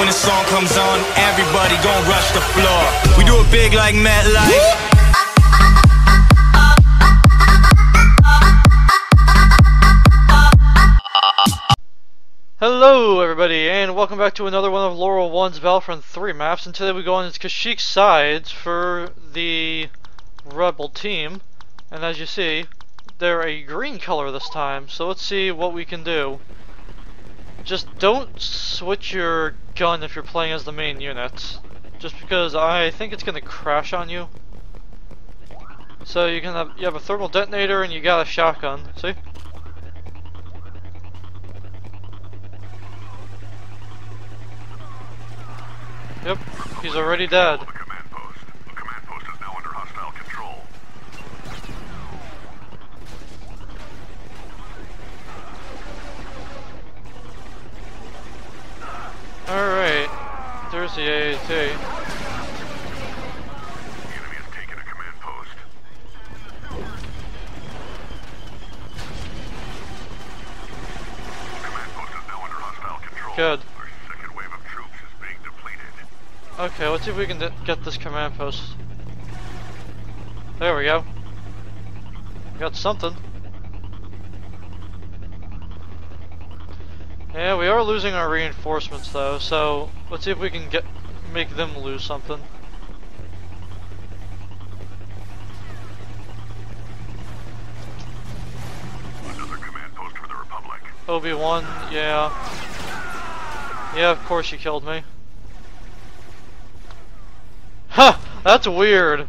when the song comes on, everybody gon' rush the floor. We do it big like MetLife. Hello everybody and welcome back to another one of Lorul1's Battlefront 3 maps and today we go on into Kashyyyk's sides for the Rebel team and as you see they're a green color this time so let's see what we can do. Just don't switch your gun if you're playing as the main unit just because I think it's gonna crash on you. So you can have you have a thermal detonator and you got a shotgun, see? Yep, he's already dead. Is being depleted. Okay, let's see if we can get this command post. There we go. Got something. Yeah, we are losing our reinforcements though, so let's see if we can get make them lose something. Another command post for the Republic. Obi-Wan, yeah. Yeah, of course you killed me. Ha! That's weird.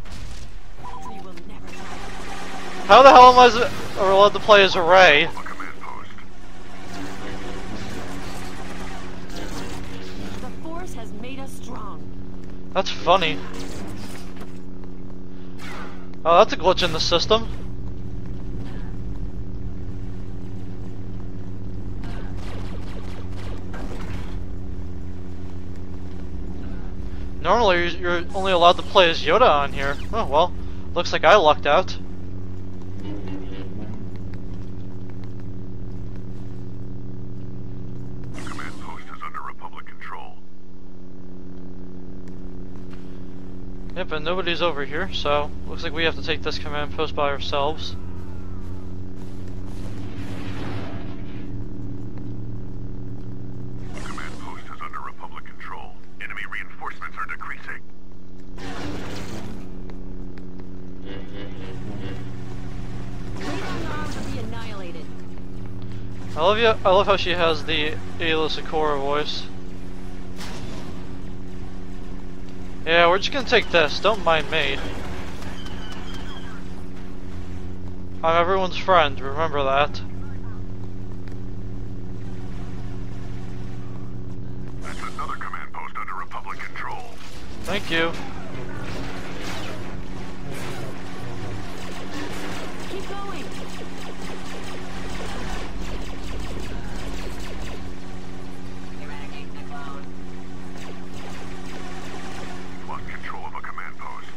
How the hell am I s- allowed to play as a Rey? Has made us strong. That's funny. Oh, that's a glitch in the system. Normally, you're only allowed to play as Yoda on here. Oh, well, looks like I lucked out. The command post is under Republic control. Yep, and nobody's over here, so looks like we have to take this command post by ourselves. The command post is under Republic control. Enemy reinforcements are decreasing. Radar nods will be annihilated. I love you. I love how she has the Aayla Secura voice. Yeah, we're just gonna take this. Don't mind me. I'm everyone's friend. Remember that. That's another command post under Republic control. Thank you. Control of a command post.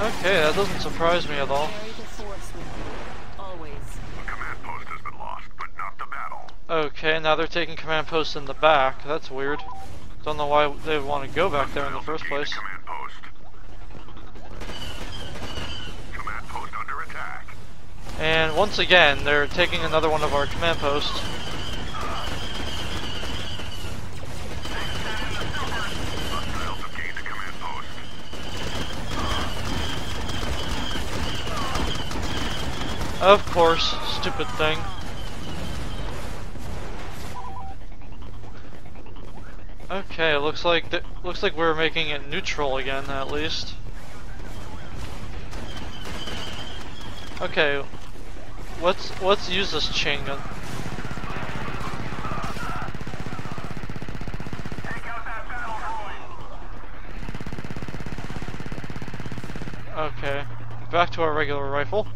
Okay, that doesn't surprise me at all. Carry the force with you. Always. A command post has been lost, but not the battle. Okay, now they're taking command posts in the back. That's weird. Don't know why they would want to go back there in the first place. Command post. Command post under attack. And once again, they're taking another one of our command posts. Of course, stupid thing. Okay, looks like looks like we're making it neutral again, at least. Okay, let's let's use this chain gun. Okay, back to our regular rifle.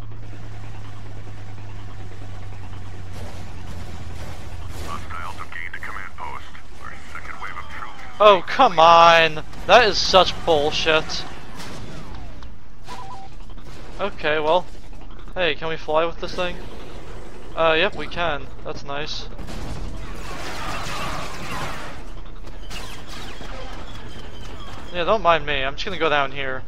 Oh, come on! That is such bullshit. Okay, well. Hey, can we fly with this thing? Uh, yep, we can. That's nice. Yeah, don't mind me. I'm just gonna go down here.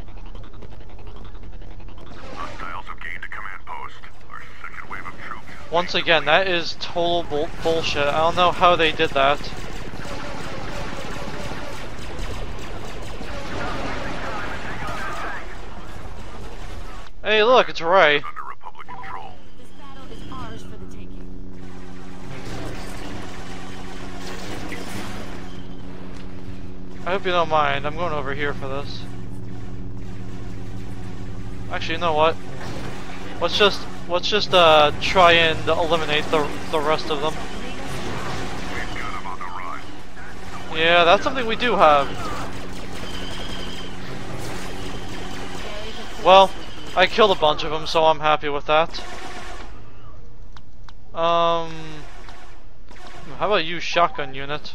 Hostiles have gained a command post. Our second wave of troops. Once again, that is total bull bullshit. I don't know how they did that. Hey, look, it's Rey. Under Republic control. This battle is ours for the taking. I hope you don't mind. I'm going over here for this. Actually, you know what? Let's just let's just uh try and eliminate the the rest of them. We've got them on the run. Yeah, that's something we do have. Well, I killed a bunch of them, so I'm happy with that. Um, how about you, shotgun unit?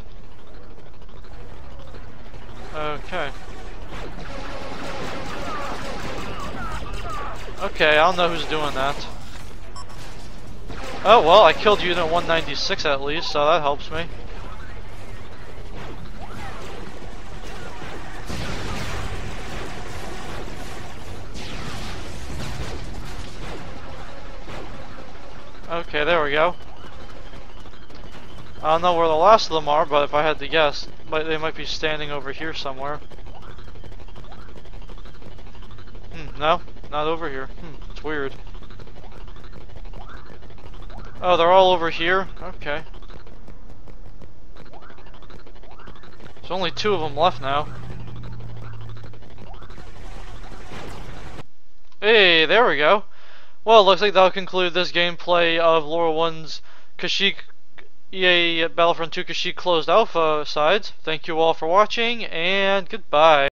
Okay. Okay, I don't know who's doing that. Oh well, I killed Unit 196 at least, so that helps me. Okay, there we go. I don't know where the last of them are, but if I had to guess, they might be standing over here somewhere. Hmm, no, not over here. Hmm, it's weird. Oh, they're all over here? Okay. There's only two of them left now. Hey, there we go. Well, looks like that'll conclude this gameplay of Lorul1's Kashyyyk EA Battlefront 2 Kashyyyk Closed Alpha sides. Thank you all for watching, and goodbye.